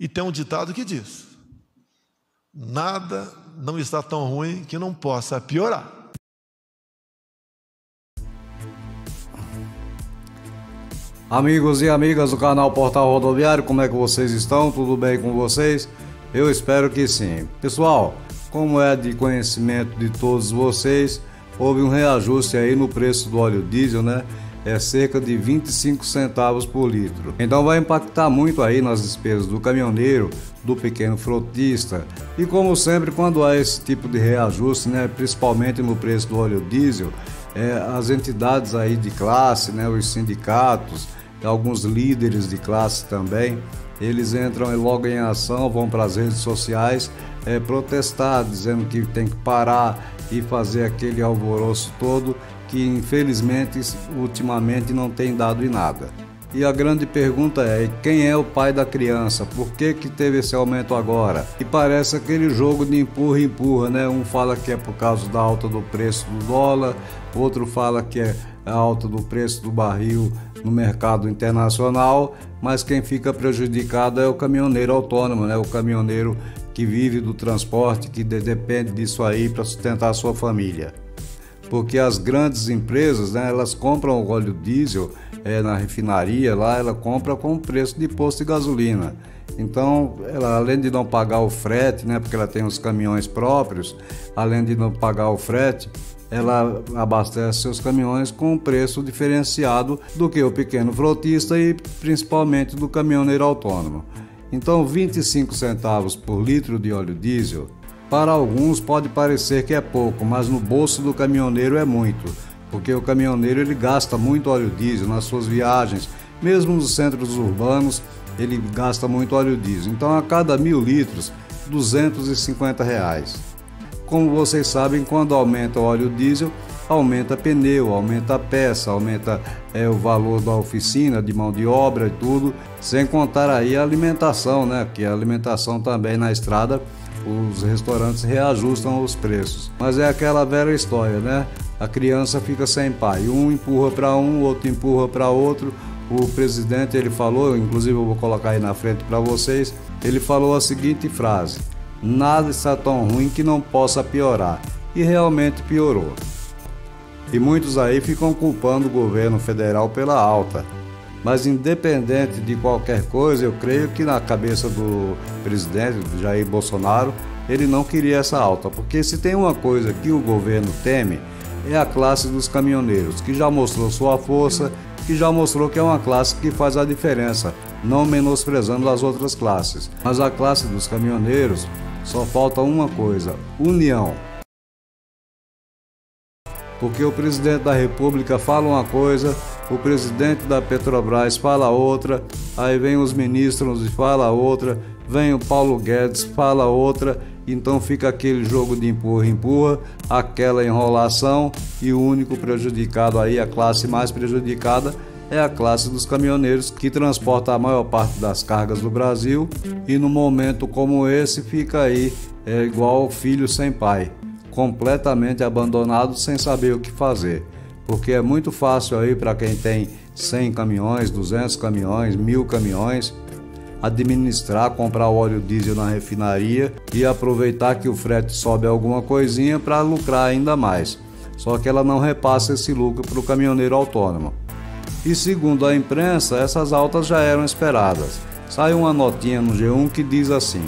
E tem um ditado que diz: nada não está tão ruim que não possa piorar. Amigos e amigas do canal Portal Rodoviário, como é que vocês estão? Tudo bem com vocês? Eu espero que sim. Pessoal, como é de conhecimento de todos vocês, houve um reajuste aí no preço do óleo diesel, né? É cerca de 25 centavos por litro. Então vai impactar muito aí nas despesas do caminhoneiro, do pequeno frotista. E como sempre, quando há esse tipo de reajuste, né, principalmente no preço do óleo diesel, é, as entidades aí de classe, né, os sindicatos, alguns líderes de classe também, eles entram logo em ação, vão para as redes sociais é, protestar, dizendo que tem que parar e fazer aquele alvoroço todo que infelizmente ultimamente não tem dado em nada. E a grande pergunta é: quem é o pai da criança? Por que, que teve esse aumento agora? E parece aquele jogo de empurra-empurra, né? Um fala que é por causa da alta do preço do dólar, outro fala que é a alta do preço do barril no mercado internacional, mas quem fica prejudicado é o caminhoneiro autônomo, né? O caminhoneiro que vive do transporte, que depende disso aí para sustentar a sua família. Porque as grandes empresas, né, elas compram o óleo diesel é, na refinaria, lá ela compra com o preço de posto de gasolina. Então, ela, além de não pagar o frete, né, porque ela tem os caminhões próprios, além de não pagar o frete, ela abastece seus caminhões com um preço diferenciado do que o pequeno frotista e principalmente do caminhoneiro autônomo. Então, 25 centavos por litro de óleo diesel, para alguns pode parecer que é pouco, mas no bolso do caminhoneiro é muito, porque o caminhoneiro ele gasta muito óleo diesel nas suas viagens, mesmo nos centros urbanos ele gasta muito óleo diesel. Então, a cada mil litros, 250 reais. Como vocês sabem, quando aumenta o óleo diesel, aumenta pneu, aumenta peça, aumenta é, o valor da oficina, de mão de obra e tudo, sem contar aí a alimentação, né? Que a alimentação também na estrada, os restaurantes reajustam os preços. Mas é aquela velha história, né? A criança fica sem pai, um empurra para um, outro empurra para outro. O presidente ele falou, inclusive eu vou colocar aí na frente para vocês, ele falou a seguinte frase: Nada está tão ruim que não possa piorar. E realmente piorou. E muitos aí ficam culpando o governo federal pela alta. Mas independente de qualquer coisa, eu creio que na cabeça do presidente Jair Bolsonaro, ele não queria essa alta, porque se tem uma coisa que o governo teme, é a classe dos caminhoneiros, que já mostrou sua força, que já mostrou que é uma classe que faz a diferença, não menosprezando as outras classes. Mas a classe dos caminhoneiros só falta uma coisa: união porque o presidente da República fala uma coisa, o presidente da Petrobras fala outra, aí vem os ministros e fala outra, vem o Paulo Guedes fala outra, então fica aquele jogo de empurra-empurra, aquela enrolação e o único prejudicado aí, a classe mais prejudicada é a classe dos caminhoneiros que transporta a maior parte das cargas do Brasil e no momento como esse fica aí é igual filho sem pai completamente abandonado sem saber o que fazer. Porque é muito fácil aí para quem tem 100 caminhões, 200 caminhões, mil caminhões, administrar, comprar óleo diesel na refinaria e aproveitar que o frete sobe alguma coisinha para lucrar ainda mais. Só que ela não repassa esse lucro para o caminhoneiro autônomo. E segundo a imprensa, essas altas já eram esperadas. Sai uma notinha no G1 que diz assim: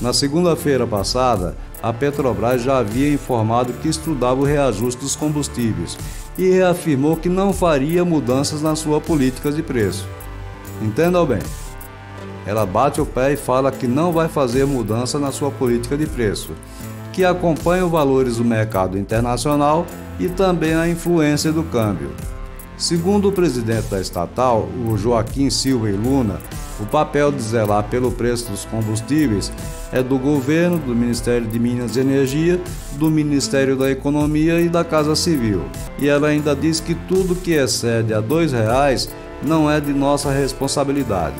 Na segunda-feira passada, a Petrobras já havia informado que estudava o reajuste dos combustíveis e reafirmou que não faria mudanças na sua política de preço. Entendam bem. Ela bate o pé e fala que não vai fazer mudança na sua política de preço, que acompanha os valores do mercado internacional e também a influência do câmbio. Segundo o presidente da estatal, o Joaquim Silva e Luna, o papel de zelar pelo preço dos combustíveis é do governo, do Ministério de Minas e Energia, do Ministério da Economia e da Casa Civil. E ela ainda diz que tudo que excede a R$ reais não é de nossa responsabilidade.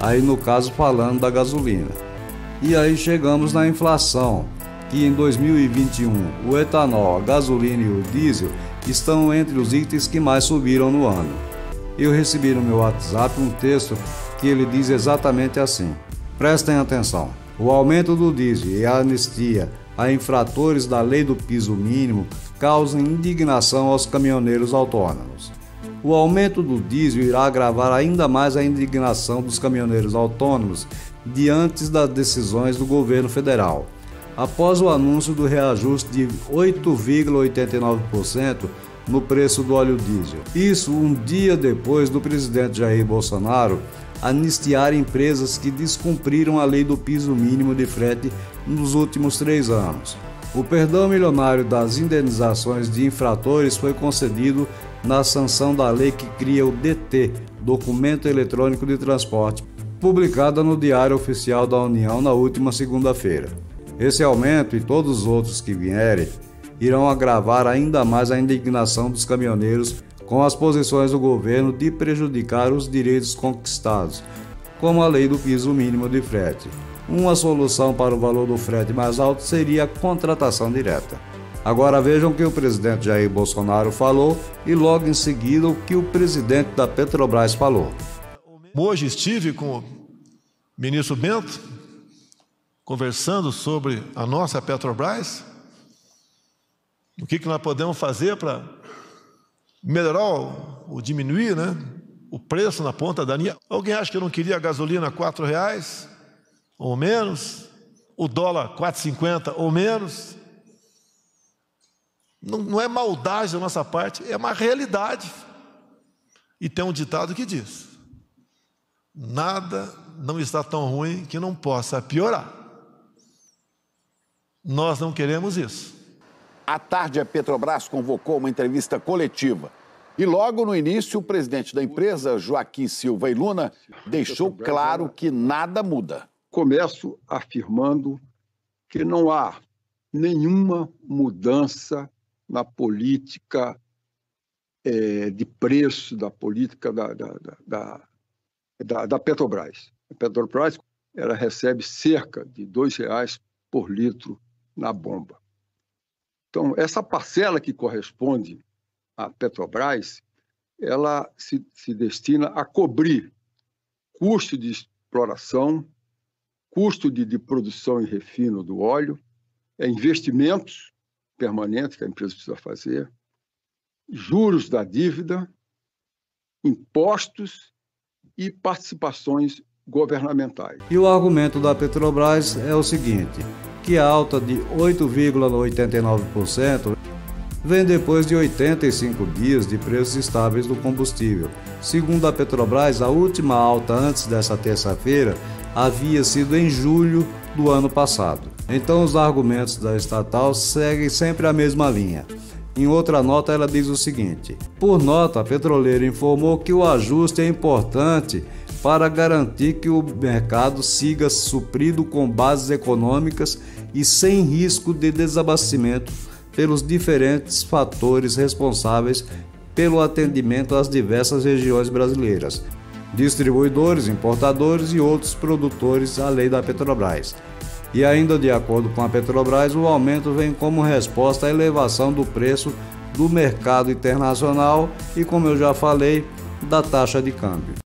Aí no caso falando da gasolina. E aí chegamos na inflação, que em 2021 o etanol, a gasolina e o diesel estão entre os itens que mais subiram no ano. Eu recebi no meu WhatsApp um texto que ele diz exatamente assim: Prestem atenção: o aumento do diesel e a anistia a infratores da lei do piso mínimo causam indignação aos caminhoneiros autônomos. O aumento do diesel irá agravar ainda mais a indignação dos caminhoneiros autônomos diante das decisões do governo federal. Após o anúncio do reajuste de 8,89% no preço do óleo diesel. Isso um dia depois do presidente Jair Bolsonaro anistiar empresas que descumpriram a lei do piso mínimo de frete nos últimos três anos. O perdão milionário das indenizações de infratores foi concedido na sanção da lei que cria o DT, Documento Eletrônico de Transporte, publicada no Diário Oficial da União na última segunda-feira. Esse aumento e todos os outros que vierem irão agravar ainda mais a indignação dos caminhoneiros com as posições do governo de prejudicar os direitos conquistados, como a lei do piso mínimo de frete. Uma solução para o valor do frete mais alto seria a contratação direta. Agora vejam o que o presidente Jair Bolsonaro falou e logo em seguida o que o presidente da Petrobras falou. Hoje estive com o ministro Bento conversando sobre a nossa Petrobras, o que, que nós podemos fazer para melhorar ou diminuir né, o preço na ponta da linha. Alguém acha que eu não queria a gasolina quatro reais ou menos? O dólar 4,50 ou menos? Não, não é maldade da nossa parte, é uma realidade. E tem um ditado que diz: nada não está tão ruim que não possa piorar. Nós não queremos isso. À tarde, a Petrobras convocou uma entrevista coletiva. E logo no início, o presidente da empresa, Joaquim Silva e Luna, deixou claro que nada muda. Começo afirmando que não há nenhuma mudança na política é, de preço, da política da, da, da, da, Petrobras. A Petrobras ela recebe cerca de R$ reais por litro na bomba. Então, essa parcela que corresponde à Petrobras, ela se, se destina a cobrir custo de exploração, custo de, de produção e refino do óleo, é, investimentos permanentes que a empresa precisa fazer, juros da dívida, impostos e participações governamentais. E o argumento da Petrobras é o seguinte: que a alta de 8,89% vem depois de 85 dias de preços estáveis do combustível. Segundo a Petrobras, a última alta antes dessa terça-feira havia sido em julho do ano passado. Então, os argumentos da estatal seguem sempre a mesma linha. Em outra nota, ela diz o seguinte: Por nota, a petroleira informou que o ajuste é importante para garantir que o mercado siga suprido com bases econômicas e sem risco de desabastecimento pelos diferentes fatores responsáveis pelo atendimento às diversas regiões brasileiras, distribuidores, importadores e outros produtores, a lei da Petrobras. E ainda de acordo com a Petrobras, o aumento vem como resposta à elevação do preço do mercado internacional e, como eu já falei, da taxa de câmbio.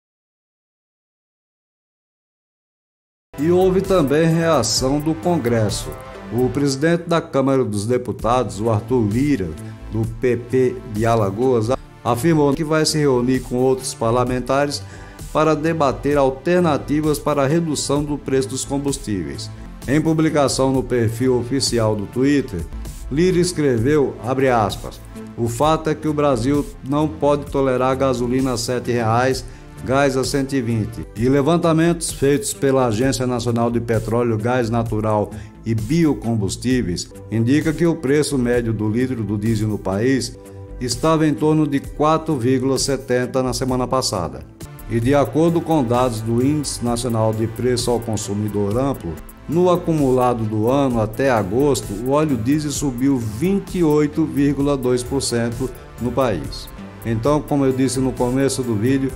E houve também reação do Congresso. O presidente da Câmara dos Deputados, o Arthur Lira, do PP de Alagoas, afirmou que vai se reunir com outros parlamentares para debater alternativas para a redução do preço dos combustíveis. Em publicação no perfil oficial do Twitter, Lira escreveu, aspas, o fato é que o Brasil não pode tolerar gasolina a R$ 7,00 gás a 120. E levantamentos feitos pela Agência Nacional de Petróleo, Gás Natural e Biocombustíveis indicam que o preço médio do litro do diesel no país estava em torno de 4,70 na semana passada. E de acordo com dados do Índice Nacional de Preço ao Consumidor Amplo, no acumulado do ano até agosto, o óleo diesel subiu 28,2% no país. Então, como eu disse no começo do vídeo,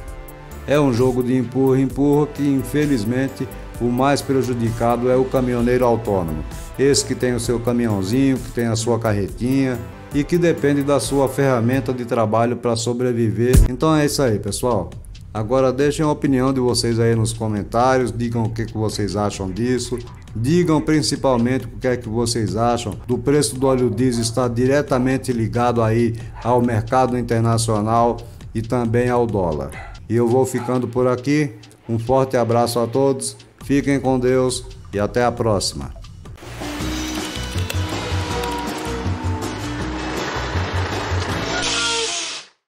é um jogo de empurra empurra que, infelizmente, o mais prejudicado é o caminhoneiro autônomo. Esse que tem o seu caminhãozinho, que tem a sua carretinha e que depende da sua ferramenta de trabalho para sobreviver. Então é isso aí, pessoal. Agora deixem a opinião de vocês aí nos comentários, digam o que, que vocês acham disso. Digam principalmente o que é que vocês acham do preço do óleo diesel estar diretamente ligado aí ao mercado internacional e também ao dólar. E eu vou ficando por aqui. Um forte abraço a todos, fiquem com Deus e até a próxima.